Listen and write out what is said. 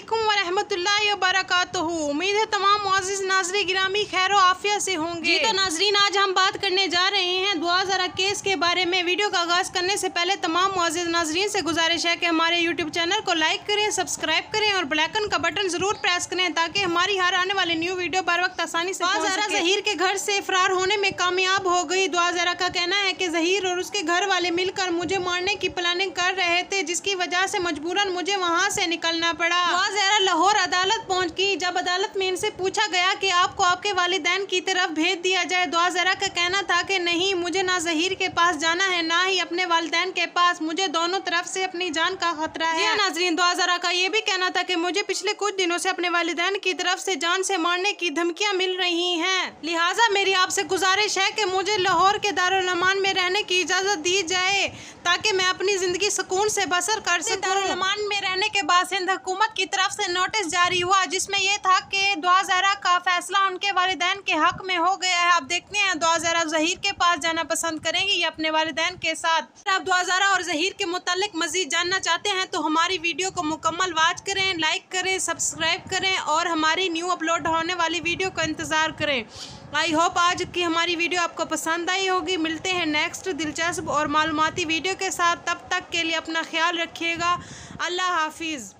असलकम वरहमतुल्लाहि वबरकातुहू। उम्मीद है तमाम मुआज़ नाजरी गिरामी खैर आफिया से होंगे। जी तो नाजरीन आज हम बात करने जा रहे हैं दुआ ज़रा केस के बारे में। वीडियो का आगाज़ करने से पहले तमाम मुआज़ नाजरीन से गुजारिश है कि हमारे यूट्यूब चैनल को लाइक करें सब्सक्राइब करें और ब्लैकन का बटन ज़रूर प्रेस करें ताकि हमारी हर आने वाली न्यू वीडियो बर वक्त आसानी से ज़रा जहीर के घर से फरार होने में कामयाब हो गई। दुआ ज़रा का कहना है कि जहीर और उसके घर वाले मिलकर मुझे मारने की प्लानिंग कर रहे थे जिसकी वजह से मजबूरन मुझे वहाँ से निकलना पड़ा। जहरा लाहौर अदालत पहुँच गई। जब अदालत में इनसे पूछा गया कि आपको आपके वालिदैन की तरफ़ भेज दिया जाए। दुआ जरा का कहना था कि नहीं मुझे ना जहीर के पास जाना है ना ही अपने वालदेन के पास। मुझे दोनों तरफ़ से अपनी जान का खतरा है हाँ। नाजरीन दुआ जरा का ये भी कहना था कि मुझे पिछले कुछ दिनों से अपने वालिदैन की तरफ़ से जान से मारने की धमकियाँ मिल रही हैं। लिहाजा मेरी आपसे गुजारिश है कि मुझे लाहौर के दारुलमान में रहने की इजाज़त दी जाए ताकि मैं अपनी ज़िंदगी सुकून से बसर कर सकूँ। दारुलमान में रहने के बाद सिंध हुकूमत की तरफ़ से नोटिस जारी हुआ जिसमें यह था कि दुआ जहरा का फैसला उनके वालदेन के हक में हो गया है। आप देखते हैं दुआ जहरा जहीर के पास जाना पसंद करेंगे, या अपने वालदेन के साथ। आप दुआ और जहीर के मुतलिक मजीद जानना चाहते हैं तो हमारी वीडियो को मुकम्मल वाच करें, लाइक करें, सब्सक्राइब करें और हमारी न्यू अपलोड होने वाली वीडियो का इंतज़ार करें। आई होप आज की हमारी वीडियो आपको पसंद आई होगी। मिलते हैं नेक्स्ट दिलचस्प और मालूमती वीडियो के साथ। तब तक के लिए अपना ख्याल रखिएगा। अल्लाह हाफिज़।